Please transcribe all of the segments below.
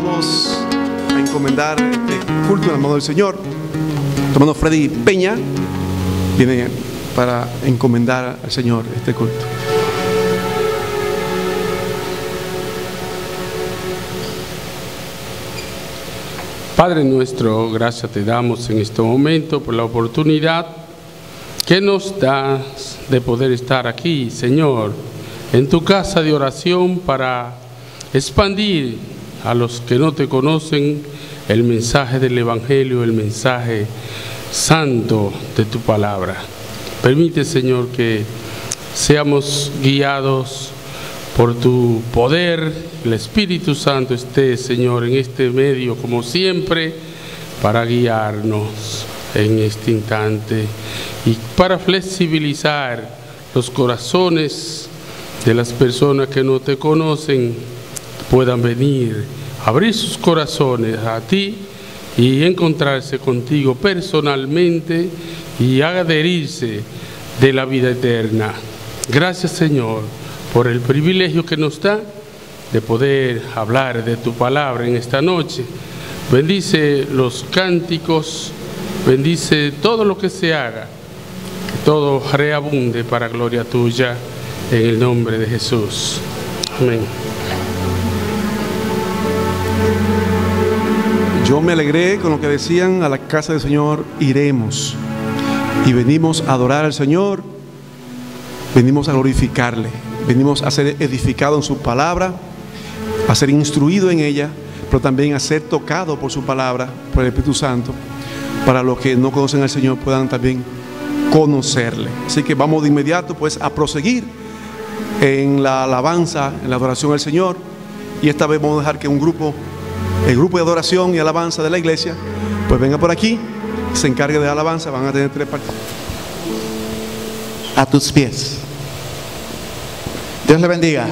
vamos a encomendar este culto en la mano del Señor. Hermano Freddy Peña viene para encomendar al Señor este culto. Padre nuestro, gracias te damos en este momento por la oportunidad que nos das de poder estar aquí, Señor, en tu casa de oración para expandir a los que no te conocen el mensaje del Evangelio, el mensaje santo de tu palabra. Permite, Señor, que seamos guiados por tu poder, el Espíritu Santo esté, Señor, en este medio como siempre, para guiarnos en este instante y para flexibilizar los corazones de las personas que no te conocen, puedan venir, abrir sus corazones a ti y encontrarse contigo personalmente y adherirse de la vida eterna. Gracias Señor por el privilegio que nos da de poder hablar de tu palabra en esta noche. Bendice los cánticos, bendice todo lo que se haga, que todo reabunde para gloria tuya, en el nombre de Jesús. Amén. Yo me alegré con lo que decían a la casa del Señor, iremos. Y venimos a adorar al Señor, venimos a glorificarle, venimos a ser edificados en su palabra, a ser instruido en ella, pero también a ser tocado por su palabra, por el Espíritu Santo, para los que no conocen al Señor puedan también conocerle. Así que vamos de inmediato pues a proseguir en la alabanza, en la adoración al Señor. Y esta vez vamos a dejar que un grupo, el grupo de adoración y alabanza de la iglesia, pues venga por aquí, se encargue de alabanza, van a tener tres partidos. A tus pies. Dios le bendiga.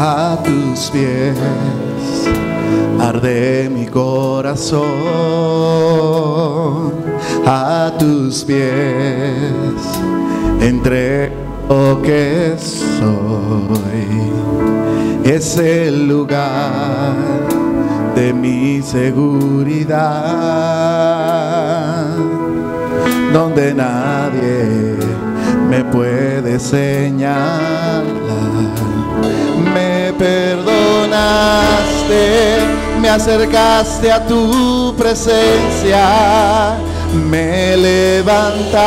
A tus pies arde mi corazón. A tus pies entre lo que soy. Es el lugar de mi seguridad donde nadie me puede señalar. Perdonaste, me acercaste a tu presencia, me levantaste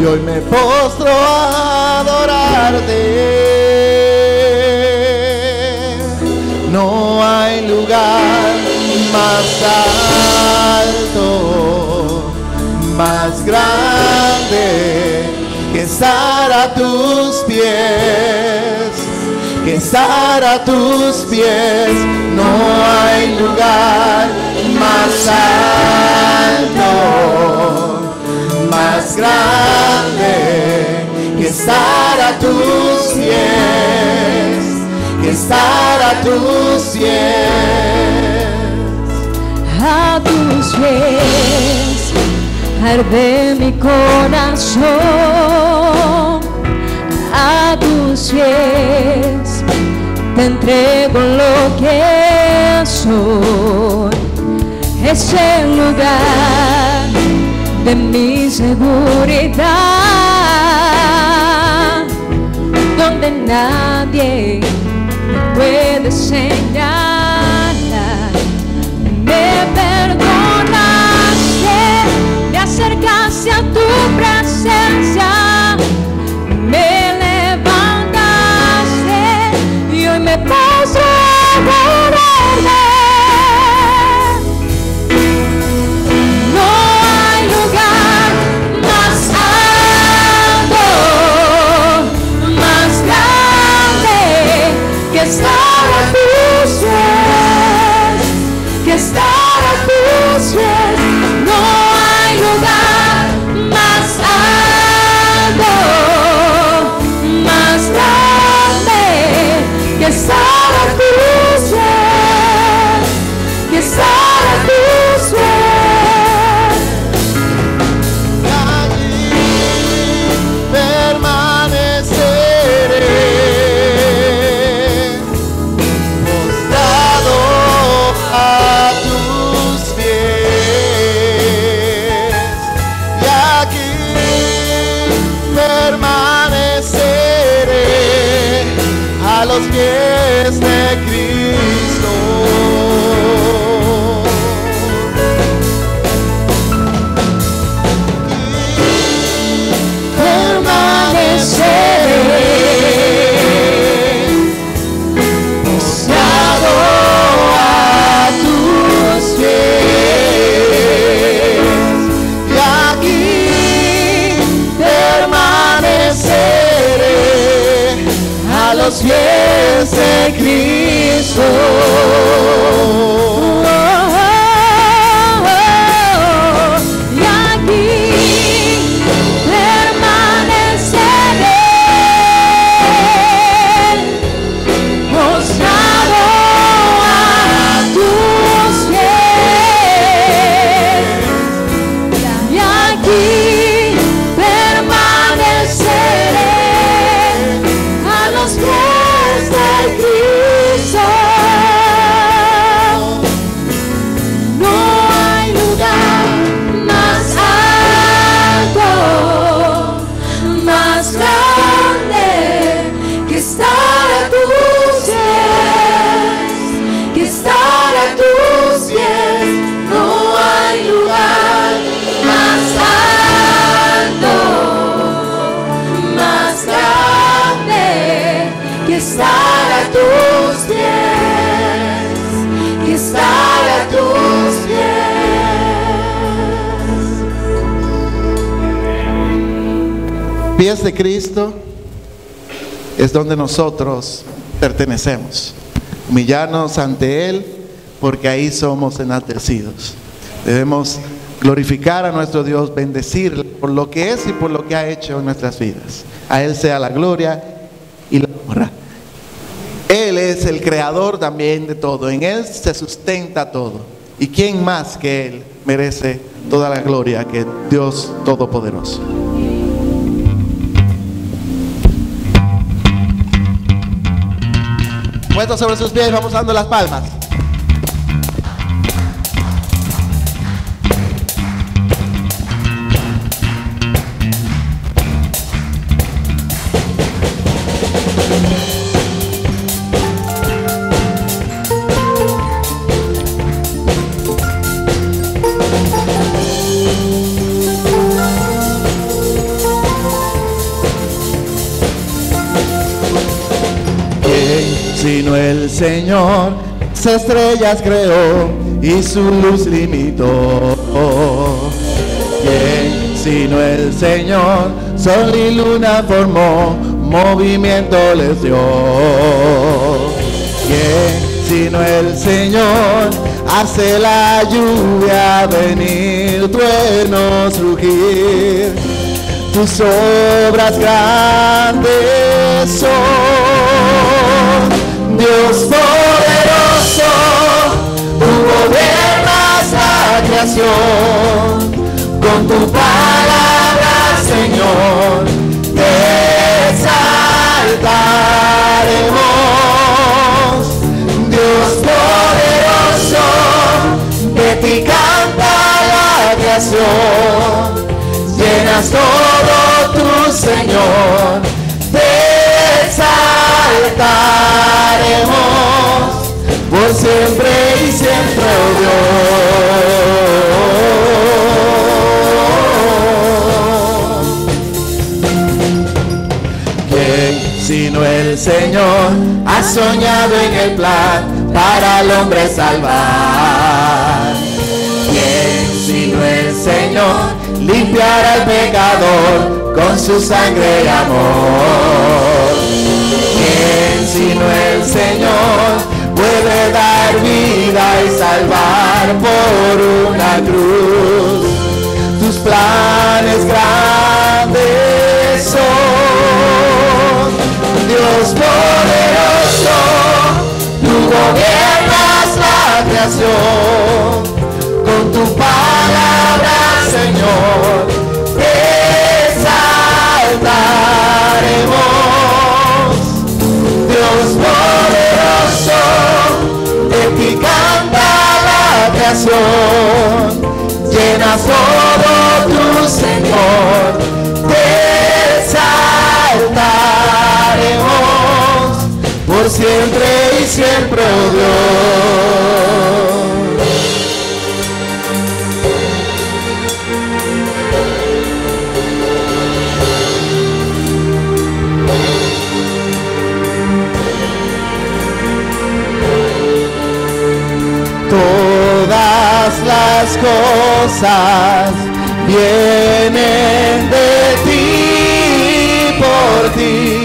y hoy me postro a adorarte. No hay lugar más alto, más grande que estar a tus pies, que estar a tus pies. No hay lugar más alto, más grande que estar a tus pies, que estar a tus pies. a tus pies arde mi corazón a tus pies te entrego lo que soy. Es el lugar de mi seguridad donde nadie me puede señalar. Me perdonaste, me acercaste a tu presencia, me paso los pies de Cristo. Es donde nosotros pertenecemos. Humillarnos ante Él porque ahí somos enaltecidos. Debemos glorificar a nuestro Dios, bendecirle por lo que es y por lo que ha hecho en nuestras vidas. A Él sea la gloria y la honra. Él es el creador también de todo. En Él se sustenta todo. ¿Y quién más que Él merece toda la gloria que Dios Todopoderoso? Puestos sobre sus pies, vamos dando las palmas. Señor? Las estrellas creó y su luz limitó. ¿Quién sino el Señor? Sol y luna formó, movimiento les dio. ¿Quién sino el Señor? Hace la lluvia venir, truenos rugir tus obras grandes son. Dios poderoso, tú gobiernas la creación. Con tu palabra, Señor, te exaltaremos. Dios poderoso, de ti canta la creación llenas todo tu Señor, exaltaremos por siempre y siempre, oh Dios. ¿Quién sino el Señor ha soñado en el plan para el hombre salvar? ¿Quién sino el Señor limpiará al pecador con su sangre y amor? ¿Quién sino el Señor puede dar vida y salvar por una cruz? Tus planes grandes son, Dios poderoso, tú gobiernas la creación llenas todo tu Señor, te exaltaremos por siempre y siempre, oh Dios. Cosas vienen de ti, por ti,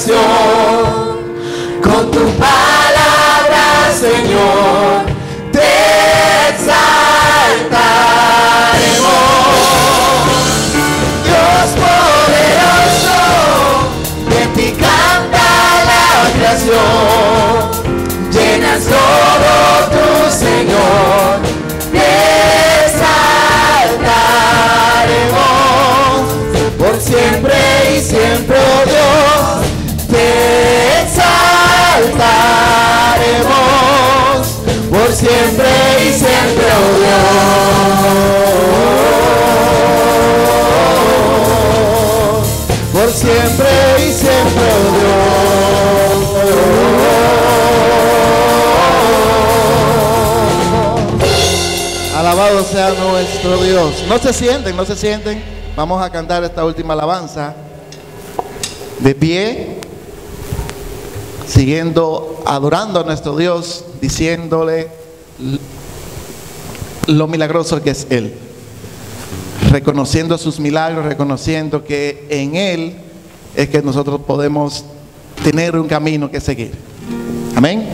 creación. Con tu palabra, Señor, te exaltaremos. Dios poderoso, de ti canta la creación. Llenas todo tu Señor. Te exaltaremos por siempre y siempre, Dios te exaltaremos por siempre y siempre, oh Dios. Por siempre y siempre, oh Dios. Alabado sea nuestro Dios. No se sienten, no se sienten. Vamos a cantar esta última alabanza de pie, siguiendo, adorando a nuestro Dios, diciéndole lo milagroso que es Él, reconociendo sus milagros, reconociendo que en Él es que nosotros podemos tener un camino que seguir. Amén.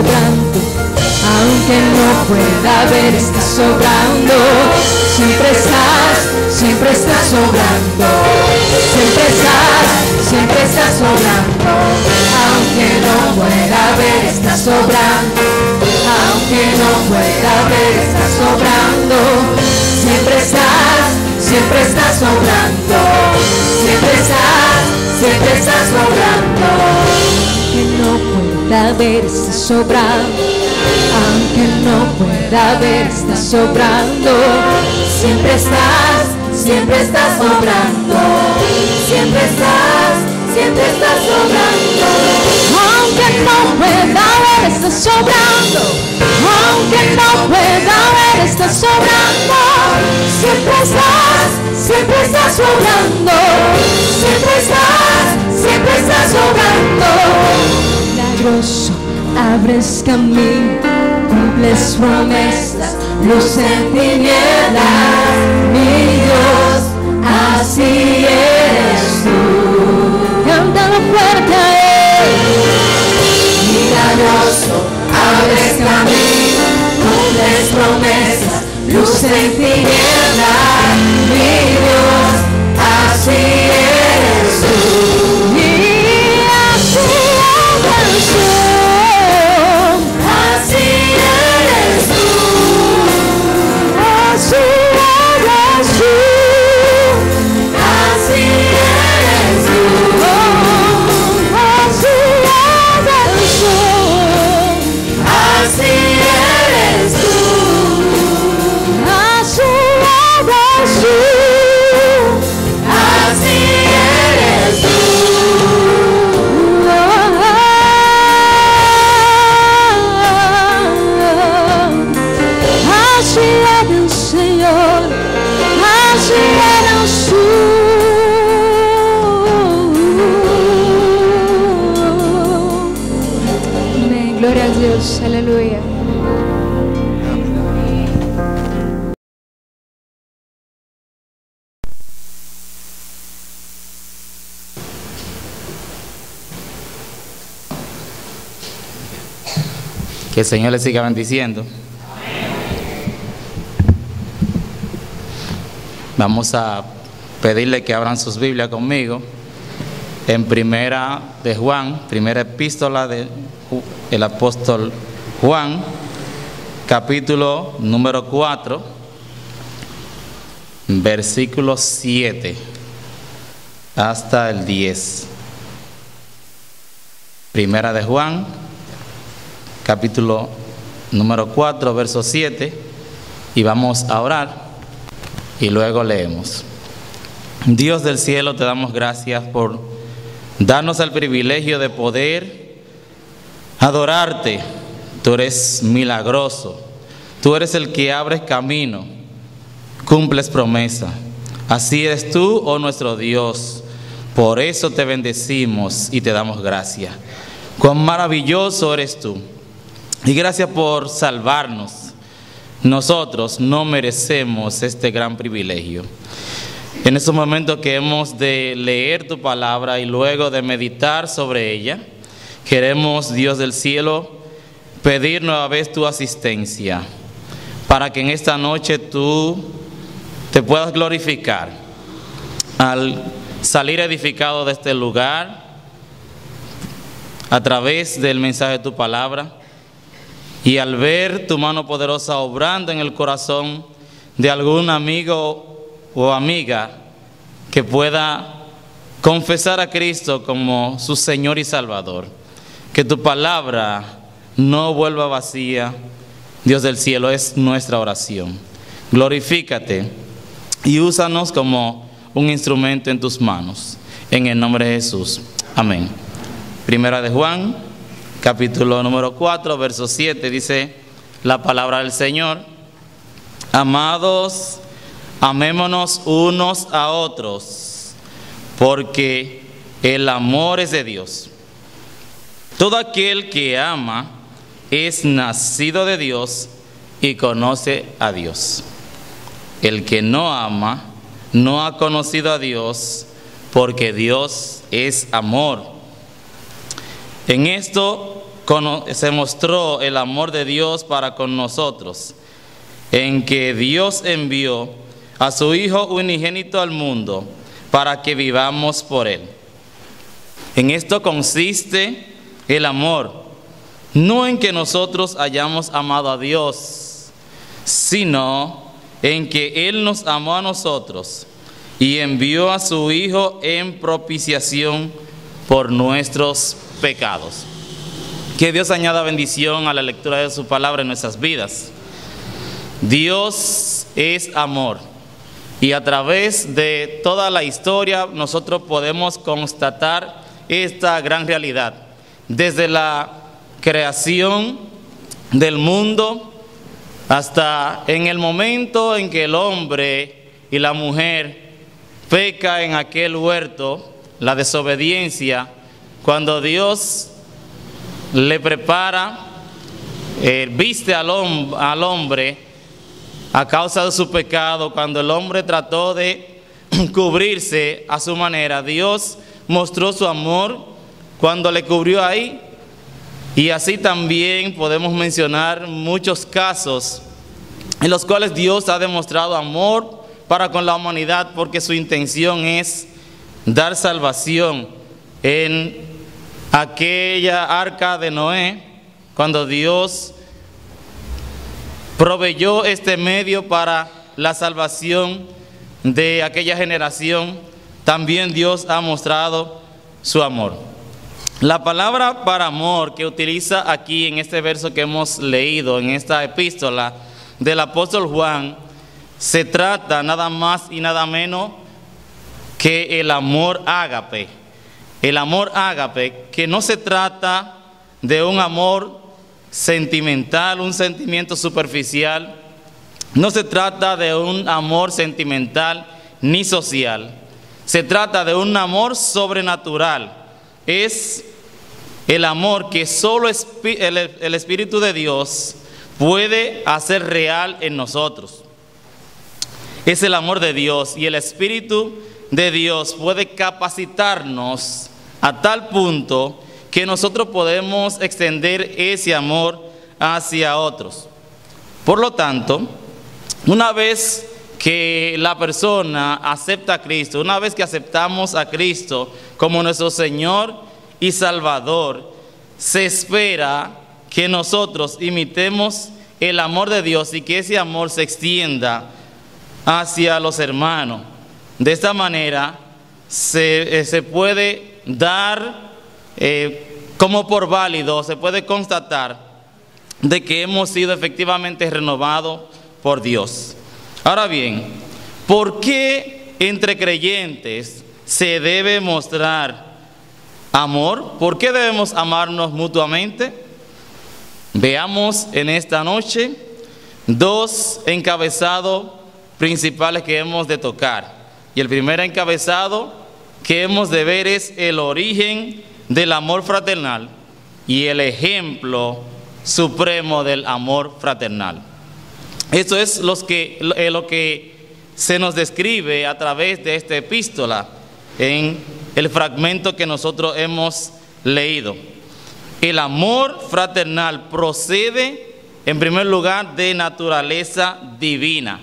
Sobrando. Aunque no pueda ver, está sobrando. Siempre estás, siempre estás sobrando. Siempre estás, siempre estás sobrando. Aunque no pueda ver, está sobrando. Aunque no pueda ver, está sobrando. Siempre estás, siempre estás sobrando. siempre estás sobrando. Aunque no pueda ver, estás sobrando. Aunque no pueda ver, estás sobrando. Siempre estás, siempre estás sobrando. Siempre estás, siempre estás sobrando. Aunque no pueda ver, estás sobrando. Aunque no pueda ver, estás sobrando. Siempre estás, siempre estás sobrando. Siempre estás, siempre estás sobrando. Milagroso, abres camino, cumples promesas, luz en tinieblas. Mi Dios, así eres tú. Cántalo fuerte a Él. Milagroso, abres camino, cumples promesas, luz en tinieblas, mi Dios, así eres tú. Señor le siga bendiciendo. Vamos a pedirle que abran sus Biblias conmigo en primera de Juan, primera epístola del el apóstol Juan, capítulo número 4, versículo 7 hasta el 10. Primera de Juan, capítulo número 4, verso 7, y vamos a orar y luego leemos. Dios del cielo, te damos gracias por darnos el privilegio de poder adorarte. Tú eres milagroso, tú eres el que abres camino, cumples promesa. Así eres tú, oh nuestro Dios. Por eso te bendecimos y te damos gracias. Cuán maravilloso eres tú. Y gracias por salvarnos. Nosotros no merecemos este gran privilegio. En estos momentos que hemos de leer tu palabra y luego de meditar sobre ella, queremos, Dios del cielo, pedir nueva vez tu asistencia para que en esta noche tú te puedas glorificar al salir edificado de este lugar a través del mensaje de tu palabra y al ver tu mano poderosa obrando en el corazón de algún amigo o amiga que pueda confesar a Cristo como su Señor y Salvador. Que tu palabra no vuelva vacía. Dios del cielo es nuestra oración. Glorifícate y úsanos como un instrumento en tus manos. En el nombre de Jesús. Amén. Primera de Juan, capítulo número 4, verso 7, dice la palabra del Señor. Amados, amémonos unos a otros, porque el amor es de Dios. Todo aquel que ama es nacido de Dios y conoce a Dios. El que no ama no ha conocido a Dios, porque Dios es amor. En esto se mostró el amor de Dios para con nosotros, en que Dios envió a su Hijo unigénito al mundo para que vivamos por Él. En esto consiste el amor, no en que nosotros hayamos amado a Dios, sino en que Él nos amó a nosotros y envió a su Hijo en propiciación por nuestros pecados. Que Dios añada bendición a la lectura de su palabra en nuestras vidas. Dios es amor y a través de toda la historia nosotros podemos constatar esta gran realidad. Desde la creación del mundo hasta en el momento en que el hombre y la mujer peca en aquel huerto, la desobediencia, cuando Dios le prepara, eh, viste al, al hombre a causa de su pecado, cuando el hombre trató de cubrirse a su manera, Dios mostró su amor cuando le cubrió ahí. Y así también podemos mencionar muchos casos en los cuales Dios ha demostrado amor para con la humanidad porque su intención es dar salvación en aquella arca de Noé, cuando Dios proveyó este medio para la salvación de aquella generación, también Dios ha mostrado su amor. La palabra para amor que utiliza aquí en este verso que hemos leído, en esta epístola del apóstol Juan, se trata nada más y nada menos que el amor ágape. El amor ágape, que no se trata de un amor sentimental, un sentimiento superficial, no se trata de un amor sentimental ni social, se trata de un amor sobrenatural. Es el amor que solo el Espíritu de Dios puede hacer real en nosotros es el amor de Dios y el Espíritu de Dios puede capacitarnos a tal punto que nosotros podemos extender ese amor hacia otros. Por lo tanto, una vez que la persona acepta a Cristo, una vez que aceptamos a Cristo como nuestro Señor y Salvador, se espera que nosotros imitemos el amor de Dios y que ese amor se extienda hacia los hermanos. De esta manera se, eh, puede dar eh, como por válido, se puede constatar de que hemos sido efectivamente renovados por Dios. Ahora bien, ¿por qué entre creyentes se debe mostrar amor? ¿Por qué debemos amarnos mutuamente? Veamos en esta noche dos encabezados principales que hemos de tocar. Y el primer encabezado que hemos de ver es el origen del amor fraternal y el ejemplo supremo del amor fraternal. Esto es lo que, eh, lo que se nos describe a través de esta epístola en el fragmento que nosotros hemos leído. El amor fraternal procede en primer lugar de naturaleza divina.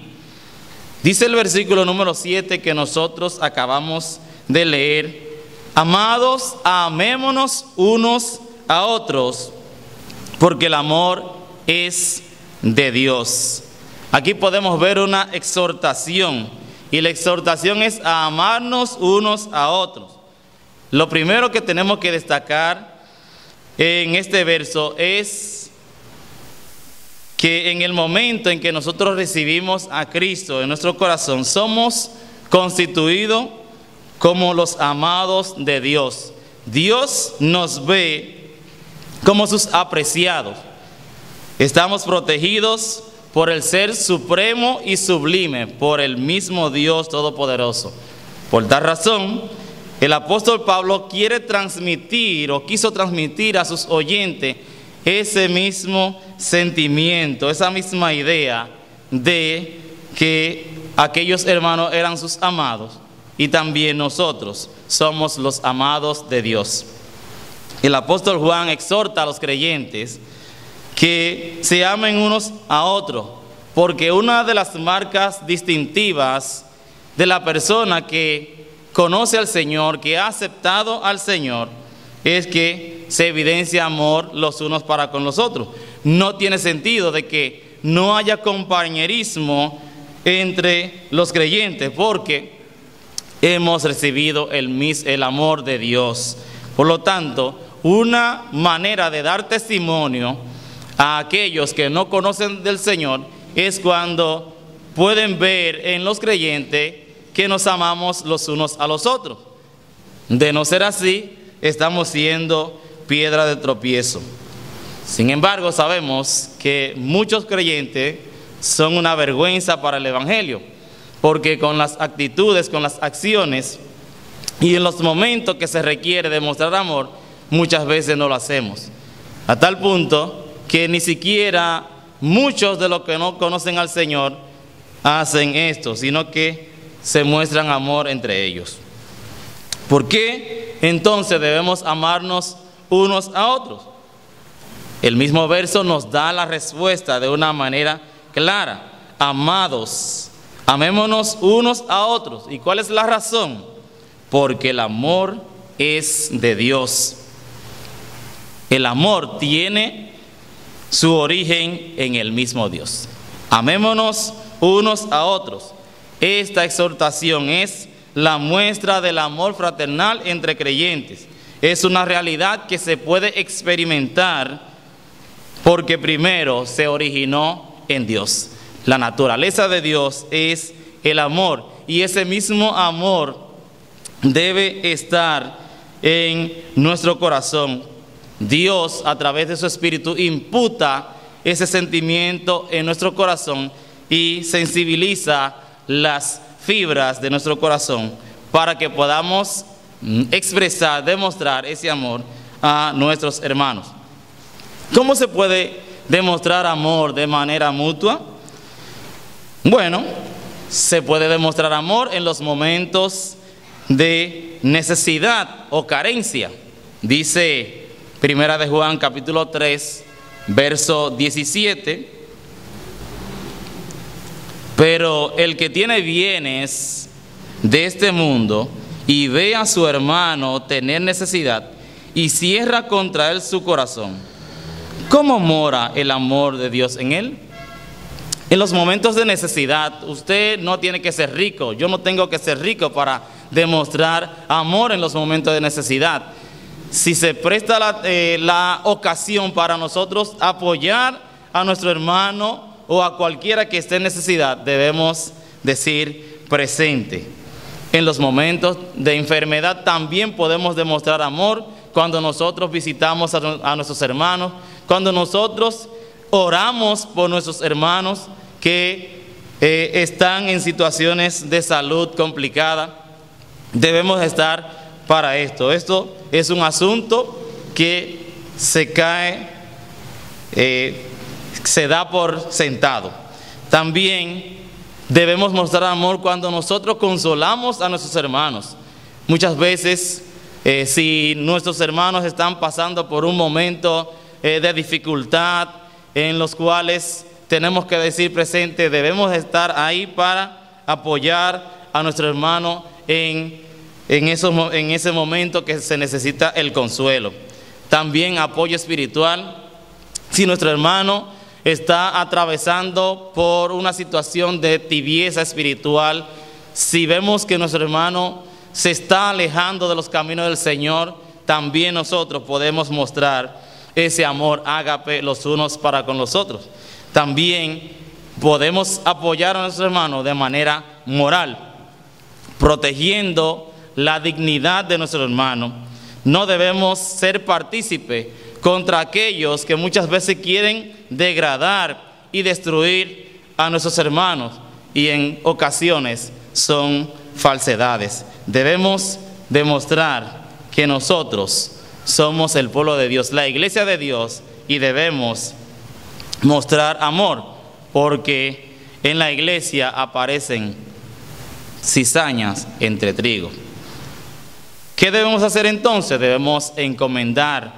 Dice el versículo número 7 que nosotros acabamos de leer, amados, amémonos unos a otros, porque el amor es de Dios. Aquí podemos ver una exhortación, y la exhortación es a amarnos unos a otros. Lo primero que tenemos que destacar en este verso es que en el momento en que nosotros recibimos a Cristo en nuestro corazón, somos constituidos como los amados de Dios. Dios nos ve como sus apreciados. Estamos protegidos por el ser supremo y sublime, por el mismo Dios Todopoderoso. Por tal razón, el apóstol Pablo quiere transmitir o quiso transmitir a sus oyentes ese mismo sentimiento, esa misma idea de que aquellos hermanos eran sus amados y también nosotros somos los amados de Dios. El apóstol Juan exhorta a los creyentes que se amen unos a otros, porque una de las marcas distintivas de la persona que conoce al Señor, que ha aceptado al Señor, es que se evidencia amor los unos para con los otros. No tiene sentido de que no haya compañerismo entre los creyentes, porque hemos recibido el, el amor de Dios. Por lo tanto, una manera de dar testimonio a aquellos que no conocen del Señor es cuando pueden ver en los creyentes que nos amamos los unos a los otros. De no ser así, estamos siendo piedra de tropiezo. Sin embargo, sabemos que muchos creyentes son una vergüenza para el Evangelio, porque con las actitudes, con las acciones y en los momentos que se requiere demostrar amor, muchas veces no lo hacemos. A tal punto que ni siquiera muchos de los que no conocen al Señor hacen esto, sino que se muestran amor entre ellos. ¿Por qué entonces debemos amarnos unos a otros? El mismo verso nos da la respuesta de una manera clara. Amados, amémonos unos a otros. ¿Y cuál es la razón? Porque el amor es de Dios. El amor tiene su origen en el mismo Dios. Amémonos unos a otros. Esta exhortación es la muestra del amor fraternal entre creyentes. Es una realidad que se puede experimentar porque primero se originó en Dios. La naturaleza de Dios es el amor y ese mismo amor debe estar en nuestro corazón. Dios a través de su Espíritu imputa ese sentimiento en nuestro corazón y sensibiliza las fibras de nuestro corazón para que podamos mm, expresar, demostrar ese amor a nuestros hermanos. ¿Cómo se puede demostrar amor de manera mutua? Bueno, se puede demostrar amor en los momentos de necesidad o carencia. Dice Primera de Juan capítulo 3, verso 17. Pero el que tiene bienes de este mundo y ve a su hermano tener necesidad y cierra contra él su corazón, ¿cómo mora el amor de Dios en él? En los momentos de necesidad, usted no tiene que ser rico, yo no tengo que ser rico para demostrar amor en los momentos de necesidad. Si se presta la, eh, ocasión para nosotros apoyar a nuestro hermano o a cualquiera que esté en necesidad, debemos decir presente. En los momentos de enfermedad también podemos demostrar amor cuando nosotros visitamos a nuestros hermanos, cuando nosotros oramos por nuestros hermanos que eh, están en situaciones de salud complicada. Debemos estar para esto. Esto es un asunto que se cae, eh, se da por sentado. También debemos mostrar amor cuando nosotros consolamos a nuestros hermanos. Muchas veces, eh, si nuestros hermanos están pasando por un momento eh, de dificultad, en los cuales tenemos que decir presente, debemos estar ahí para apoyar a nuestro hermano en, en, esos en ese momento que se necesita el consuelo. También apoyo espiritual. Si nuestro hermano está atravesando por una situación de tibieza espiritual, si vemos que nuestro hermano se está alejando de los caminos del Señor, también nosotros podemos mostrar ese amor ágape los unos para con los otros. También podemos apoyar a nuestro hermano de manera moral, protegiendo la dignidad de nuestro hermano. No debemos ser partícipe contra aquellos que muchas veces quieren degradar y destruir a nuestros hermanos y en ocasiones son falsedades. Debemos demostrar que nosotros somos el pueblo de Dios, la iglesia de Dios, y debemos mostrar amor, porque en la iglesia aparecen cizañas entre trigo. ¿Qué debemos hacer entonces? Debemos encomendar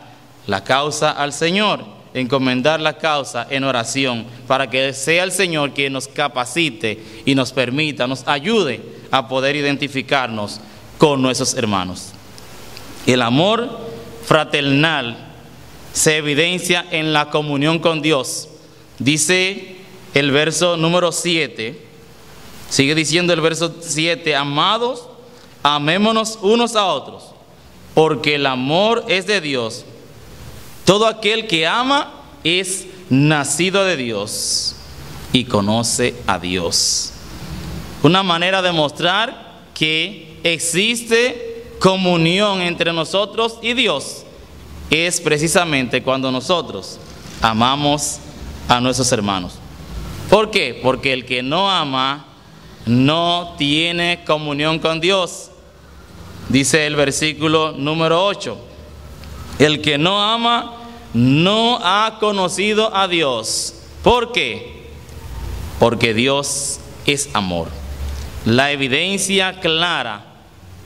la causa al Señor, encomendar la causa en oración, para que sea el Señor quien nos capacite y nos permita, nos ayude a poder identificarnos con nuestros hermanos. El amor fraternal se evidencia en la comunión con Dios. Dice el verso número 7, sigue diciendo el verso 7, amados, amémonos unos a otros, porque el amor es de Dios. Todo aquel que ama es nacido de Dios y conoce a Dios. Una manera de mostrar que existe comunión entre nosotros y Dios es precisamente cuando nosotros amamos a nuestros hermanos. ¿Por qué? Porque el que no ama no tiene comunión con Dios. Dice el versículo número 8. El que no ama no ha conocido a Dios. ¿Por qué? Porque Dios es amor. La evidencia clara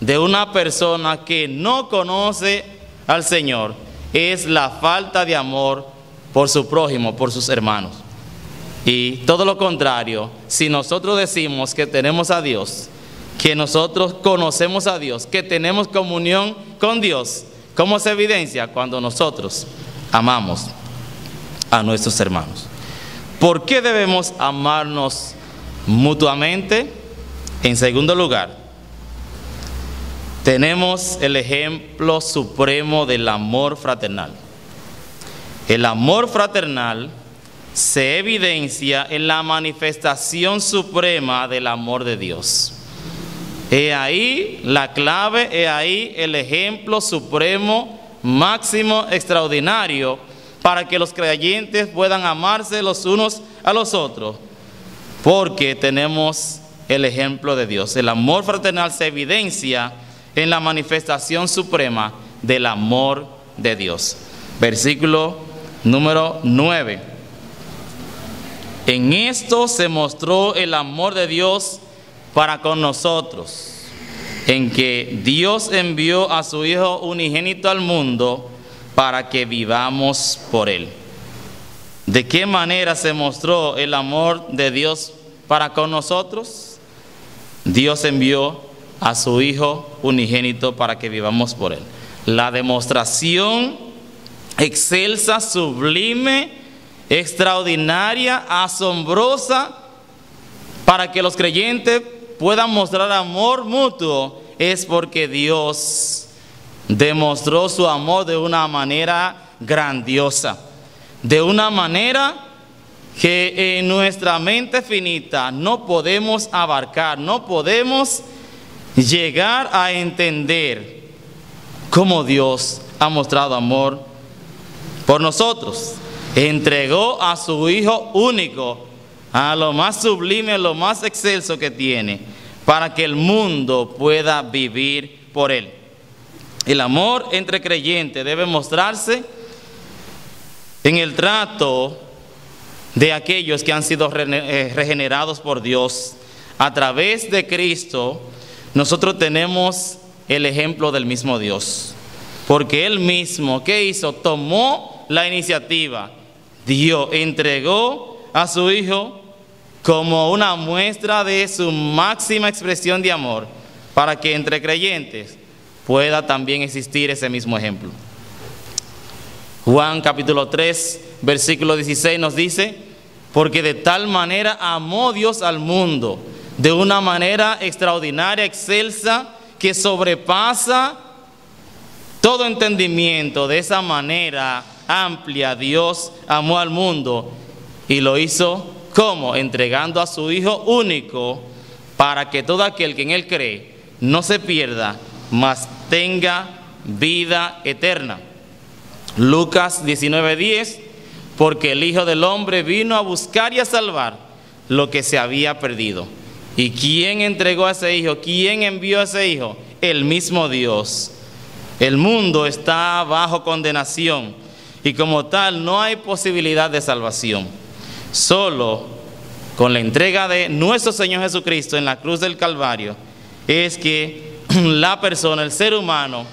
de una persona que no conoce al Señor es la falta de amor por su prójimo, por sus hermanos. Y todo lo contrario, si nosotros decimos que tenemos a Dios, que nosotros conocemos a Dios, que tenemos comunión con Dios, ¿cómo se evidencia? Cuando nosotros amamos a nuestros hermanos. ¿Por qué debemos amarnos mutuamente? En segundo lugar, tenemos el ejemplo supremo del amor fraternal. El amor fraternal se evidencia en la manifestación suprema del amor de Dios. He ahí la clave, he ahí el ejemplo supremo, máximo, extraordinario, para que los creyentes puedan amarse los unos a los otros, porque tenemos el ejemplo de Dios. El amor fraternal se evidencia en la manifestación suprema del amor de Dios. Versículo número 9. En esto se mostró el amor de Dios para con nosotros, en que Dios envió a su Hijo unigénito al mundo para que vivamos por Él. ¿De qué manera se mostró el amor de Dios para con nosotros? Dios envió a su Hijo unigénito para que vivamos por Él. La demostración excelsa, sublime, extraordinaria, asombrosa, para que los creyentes puedan mostrar amor mutuo, es porque Dios demostró su amor de una manera grandiosa, de una manera que en nuestra mente finita no podemos abarcar, no podemos llegar a entender cómo Dios ha mostrado amor por nosotros. Entregó a su Hijo único, a lo más sublime, lo más excelso que tiene, para que el mundo pueda vivir por Él. El amor entre creyentes debe mostrarse en el trato de aquellos que han sido eh, regenerados por Dios a través de Cristo nosotros tenemos el ejemplo del mismo Dios. Porque Él mismo, ¿qué hizo? Tomó la iniciativa, dio, entregó a su Hijo como una muestra de su máxima expresión de amor, para que entre creyentes pueda también existir ese mismo ejemplo. Juan capítulo 3, versículo 16 nos dice, porque de tal manera amó Dios al mundo de una manera extraordinaria, excelsa, que sobrepasa todo entendimiento. De esa manera amplia Dios amó al mundo y lo hizo como entregando a su Hijo único para que todo aquel que en Él cree no se pierda, mas tenga vida eterna. Lucas 19:10, porque el Hijo del Hombre vino a buscar y a salvar lo que se había perdido. ¿Y quién entregó a ese hijo? ¿Quién envió a ese hijo? El mismo Dios. El mundo está bajo condenación y como tal no hay posibilidad de salvación. Solo con la entrega de nuestro Señor Jesucristo en la cruz del Calvario es que la persona, el ser humano,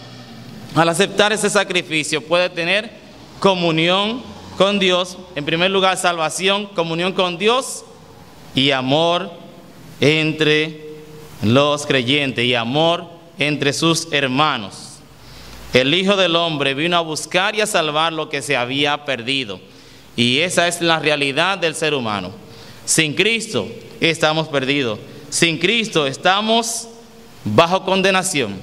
al aceptar ese sacrificio puede tener comunión con Dios. En primer lugar, salvación, comunión con Dios y amor entre los creyentes y amor entre sus hermanos. El Hijo del Hombre vino a buscar y a salvar lo que se había perdido. Y esa es la realidad del ser humano. Sin Cristo estamos perdidos. Sin Cristo estamos bajo condenación.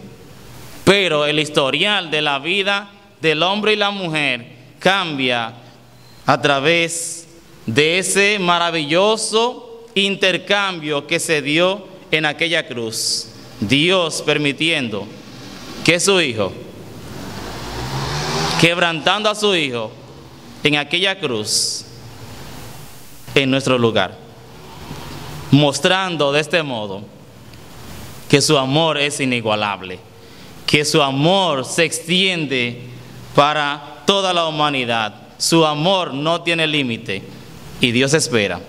Pero el historial de la vida del hombre y la mujer cambia a través de ese maravilloso intercambio que se dio en aquella cruz. Dios permitiendo que su hijo, quebrantando a su hijo en aquella cruz, en nuestro lugar, mostrando de este modo que su amor es inigualable, que su amor se extiende para toda la humanidad, su amor no tiene límite y Dios espera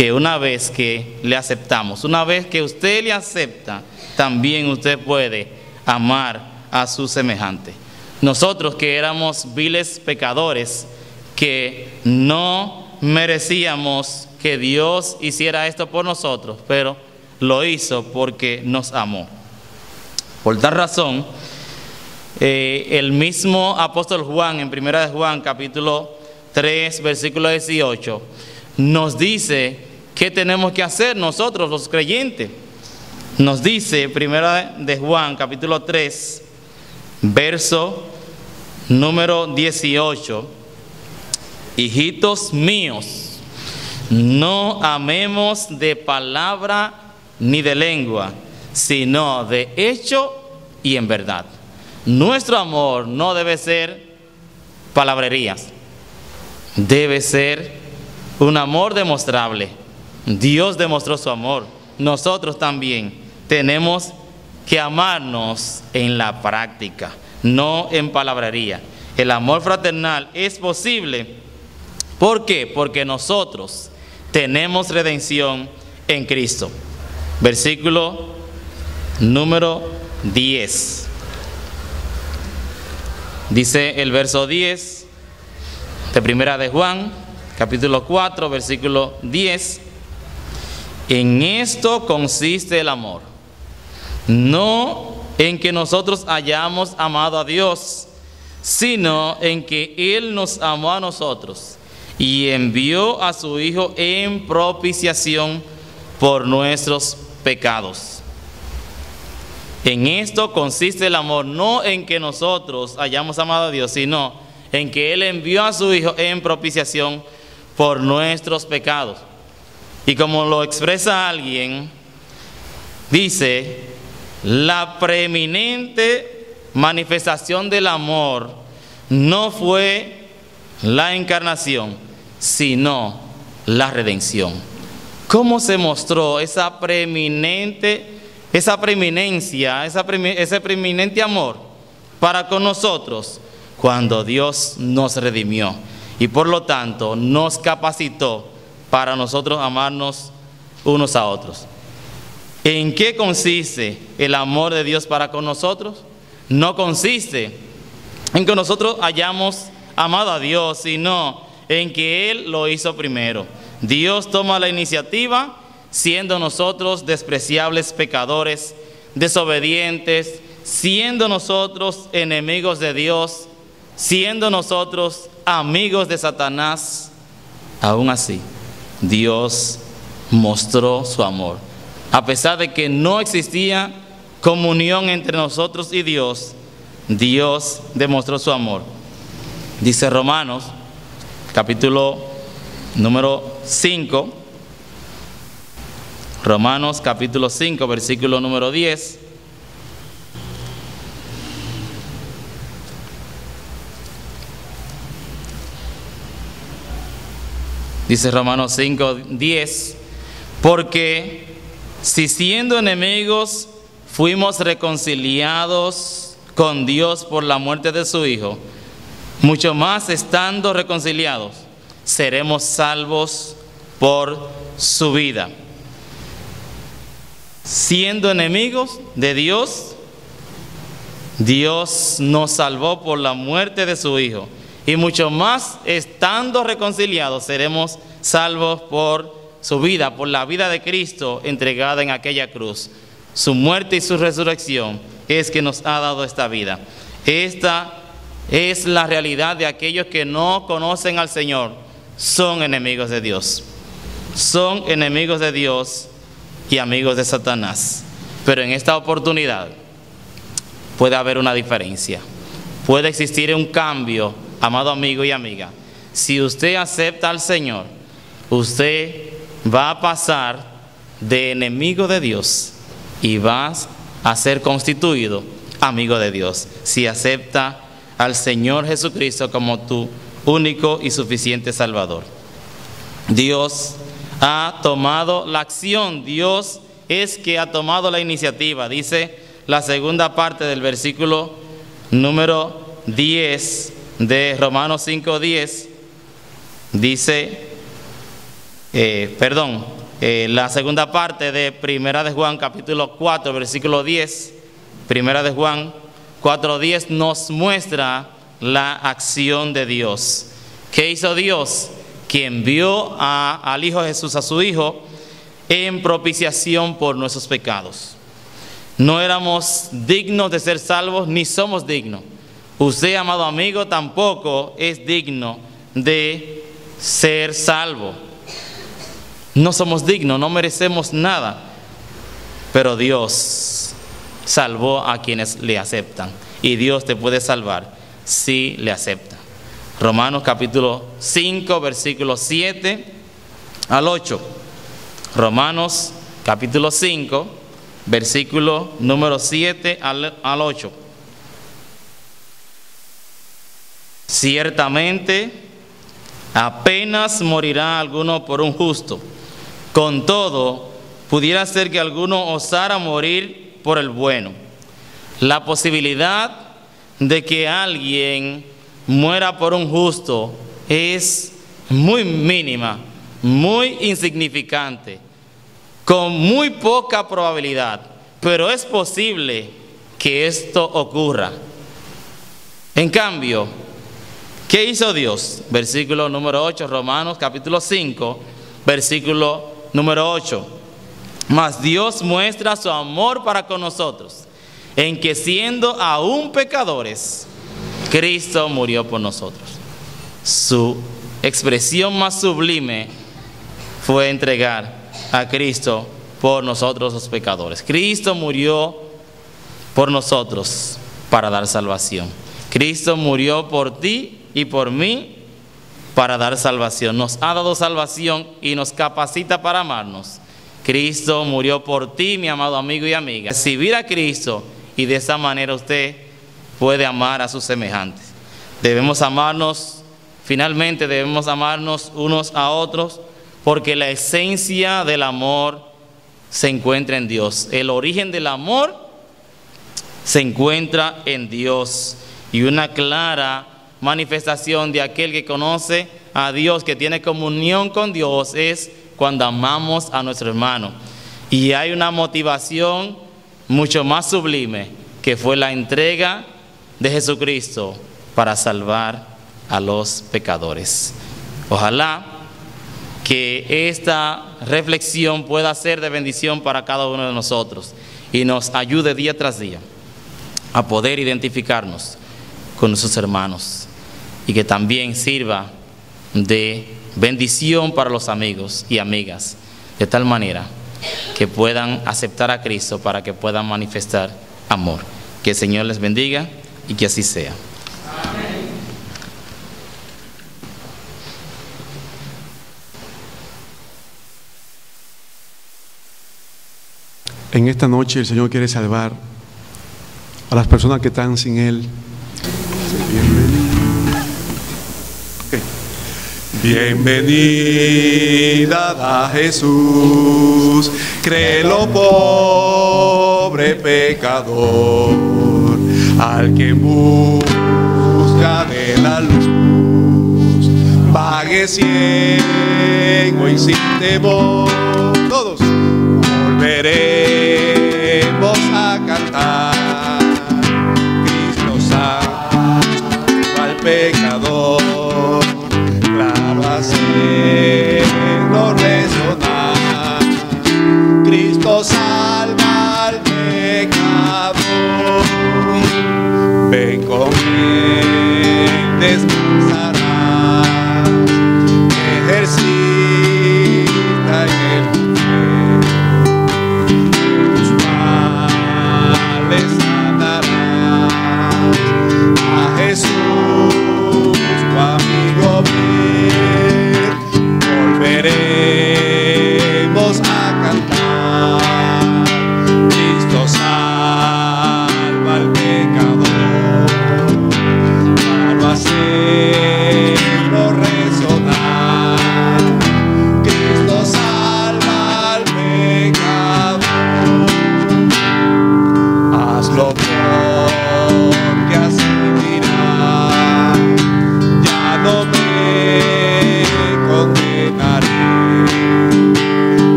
que una vez que le aceptamos, una vez que usted le acepta, también usted puede amar a su semejante. Nosotros que éramos viles pecadores, que no merecíamos que Dios hiciera esto por nosotros, pero lo hizo porque nos amó. Por tal razón, eh, el mismo apóstol Juan, en primera de Juan, capítulo 3, versículo 18, nos dice qué tenemos que hacer nosotros los creyentes. Nos dice, primera de Juan, capítulo 3, verso número 18, hijitos míos, no amemos de palabra ni de lengua, sino de hecho y en verdad. Nuestro amor no debe ser palabrerías, debe ser un amor demostrable. Dios demostró su amor. Nosotros también tenemos que amarnos en la práctica, no en palabrería. El amor fraternal es posible. ¿Por qué? Porque nosotros tenemos redención en Cristo. Versículo número 10. Dice el verso 10 de primera de Juan, capítulo 4, versículo 10. En esto consiste el amor. No en que nosotros hayamos amado a Dios, sino en que Él nos amó a nosotros y envió a su Hijo en propiciación por nuestros pecados. En esto consiste el amor, no en que nosotros hayamos amado a Dios, sino en que Él envió a su Hijo en propiciación por nuestros pecados. Y como lo expresa alguien, dice, la preeminente manifestación del amor no fue la encarnación, sino la redención. ¿Cómo se mostró esa preeminente, esa preeminencia, ese preeminente amor para con nosotros cuando Dios nos redimió y por lo tanto nos capacitó para nosotros amarnos unos a otros? ¿En qué consiste el amor de Dios para con nosotros? No consiste en que nosotros hayamos amado a Dios, sino en que Él lo hizo primero. Dios toma la iniciativa siendo nosotros despreciables pecadores, desobedientes, siendo nosotros enemigos de Dios, siendo nosotros amigos de Satanás. Aún así, Dios mostró su amor. A pesar de que no existía comunión entre nosotros y Dios, Dios demostró su amor. Dice Romanos, capítulo número 5, Romanos capítulo 5, versículo número 10. Dice Romanos 5, 10, porque si siendo enemigos fuimos reconciliados con Dios por la muerte de su Hijo, mucho más estando reconciliados seremos salvos por su vida. Siendo enemigos de Dios, Dios nos salvó por la muerte de su Hijo. Y mucho más, estando reconciliados, seremos salvos por su vida, por la vida de Cristo entregada en aquella cruz. Su muerte y su resurrección es que nos ha dado esta vida. Esta es la realidad de aquellos que no conocen al Señor son enemigos de Dios. Son enemigos de Dios y amigos de Satanás. Pero en esta oportunidad puede haber una diferencia. Puede existir un cambio, amado amigo y amiga. Si usted acepta al Señor, usted va a pasar de enemigo de Dios y va a ser constituido amigo de Dios. Si acepta al Señor Jesucristo como tu único y suficiente Salvador. Dios ha tomado la acción, Dios es que ha tomado la iniciativa. Dice la segunda parte del versículo número 10 de Romanos 5.10. Dice, eh, perdón, eh, la segunda parte de Primera de Juan capítulo 4, versículo 10. Primera de Juan 4.10 nos muestra la acción de Dios. ¿Qué hizo Dios? Que envió a, al Hijo Jesús, a su Hijo, en propiciación por nuestros pecados. No éramos dignos de ser salvos, ni somos dignos. Usted, amado amigo, tampoco es digno de ser salvo. No somos dignos, no merecemos nada. Pero Dios salvó a quienes le aceptan. Y Dios te puede salvar si le acepta. Romanos capítulo 5, versículo 7 al 8. Romanos capítulo 5, versículo número 7 al, al 8. Ciertamente, apenas morirá alguno por un justo. Con todo, pudiera ser que alguno osara morir por el bueno. La posibilidad de que alguien muera por un justo es muy mínima, muy insignificante, con muy poca probabilidad, pero es posible que esto ocurra. En cambio, ¿qué hizo Dios? Versículo número 8, Romanos capítulo 5, versículo número 8. Mas Dios muestra su amor para con nosotros, en que siendo aún pecadores, Cristo murió por nosotros. Su expresión más sublime fue entregar a Cristo por nosotros los pecadores. Cristo murió por nosotros para dar salvación. Cristo murió por ti y por mí para dar salvación. Nos ha dado salvación y nos capacita para amarnos. Cristo murió por ti, mi amado amigo y amiga. Recibir a Cristo y de esa manera usted puede amar a sus semejantes. Debemos amarnos, finalmente debemos amarnos unos a otros porque la esencia del amor se encuentra en Dios. El origen del amor se encuentra en Dios y una clara manifestación de aquel que conoce a Dios, que tiene comunión con Dios, es cuando amamos a nuestro hermano. Y hay una motivación mucho más sublime, que fue la entrega de Jesucristo para salvar a los pecadores. Ojalá que esta reflexión pueda ser de bendición para cada uno de nosotros y nos ayude día tras día a poder identificarnos con nuestros hermanos y que también sirva de bendición para los amigos y amigas, de tal manera que puedan aceptar a Cristo para que puedan manifestar amor. Que el Señor les bendiga y que así sea. En esta noche el Señor quiere salvar a las personas que están sin Él. Bienvenida a Jesús, créelo pobre pecador, al que busca de la luz, vague ciego y sin temor,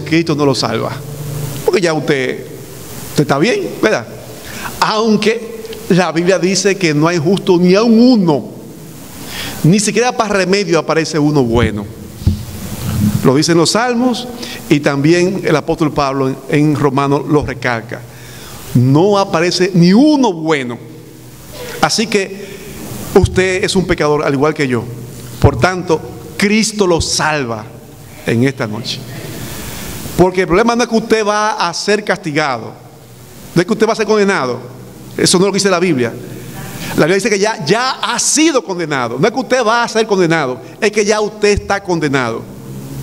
Cristo no lo salva. Porque ya usted, usted está bien, ¿verdad? Aunque la Biblia dice que no hay justo ni a un uno. Ni siquiera para remedio aparece uno bueno. Lo dicen los salmos y también el apóstol Pablo en, en Romanos lo recalca. No aparece ni uno bueno. Así que usted es un pecador al igual que yo. Por tanto, Cristo lo salva en esta noche. Porque el problema no es que usted va a ser castigado, no es que usted va a ser condenado. Eso no es lo que dice la Biblia. La Biblia dice que ya, ya ha sido condenado. No es que usted va a ser condenado, es que ya usted está condenado.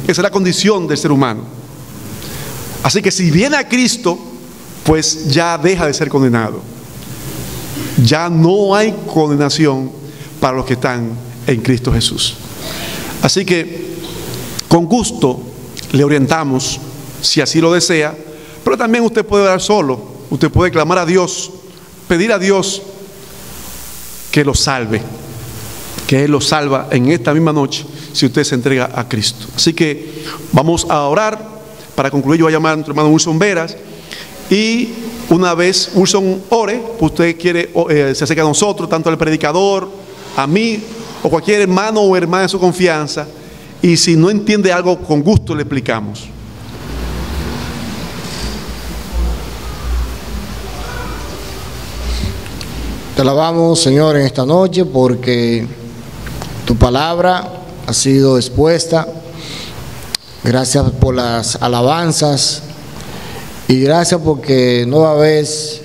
Esa es la condición del ser humano. Así que si viene a Cristo, pues ya deja de ser condenado. Ya no hay condenación para los que están en Cristo Jesús. Así que con gusto le orientamos, si así lo desea, pero también usted puede orar solo, usted puede clamar a Dios, pedir a Dios que lo salve, que Él lo salva en esta misma noche si usted se entrega a Cristo. Así que vamos a orar. Para concluir, yo voy a llamar a nuestro hermano Wilson Veras y una vez Wilson ore, usted quiere, eh, se acerca a nosotros, tanto al predicador, a mí o cualquier hermano o hermana de su confianza, y si no entiende algo, con gusto le explicamos. Te alabamos, Señor, en esta noche porque tu palabra ha sido expuesta. Gracias por las alabanzas y gracias porque nueva vez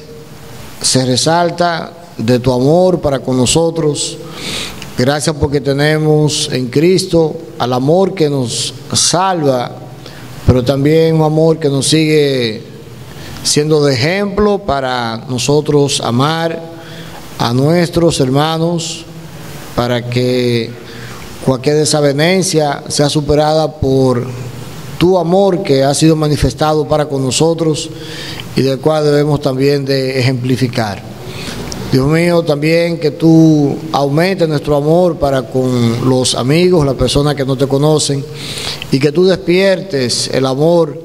se resalta de tu amor para con nosotros. Gracias porque tenemos en Cristo al amor que nos salva, pero también un amor que nos sigue siendo de ejemplo para nosotros amar a nuestros hermanos, para que cualquier desavenencia sea superada por tu amor que ha sido manifestado para con nosotros y del cual debemos también de ejemplificar. Dios mío, también que tú aumentes nuestro amor para con los amigos, las personas que no te conocen, y que tú despiertes el amor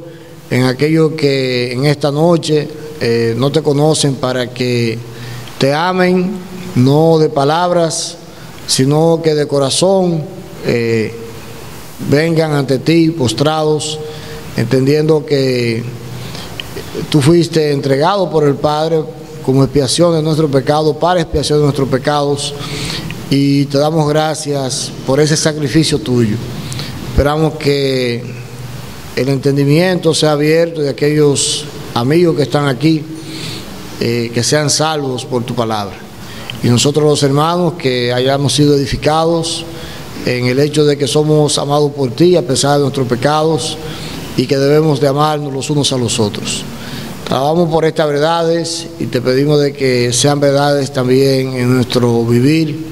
en aquellos que en esta noche eh, no te conocen para que te amen, no de palabras, sino que de corazón eh, vengan ante ti postrados, entendiendo que tú fuiste entregado por el Padre como expiación de nuestro pecado, para expiación de nuestros pecados, y te damos gracias por ese sacrificio tuyo. Esperamos que el entendimiento sea abierto de aquellos amigos que están aquí, eh, que sean salvos por tu palabra. Y nosotros los hermanos que hayamos sido edificados en el hecho de que somos amados por ti a pesar de nuestros pecados y que debemos de amarnos los unos a los otros. Trabajamos por estas verdades y te pedimos de que sean verdades también en nuestro vivir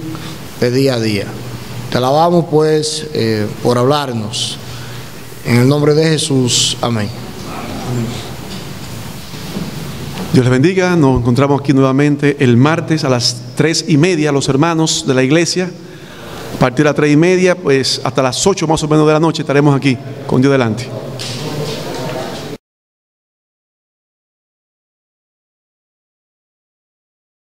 de día a día. Te alabamos pues eh, por hablarnos. En el nombre de Jesús, amén. Dios les bendiga. Nos encontramos aquí nuevamente el martes a las tres y media, los hermanos de la iglesia. A partir de las tres y media, pues hasta las ocho más o menos de la noche estaremos aquí con Dios delante.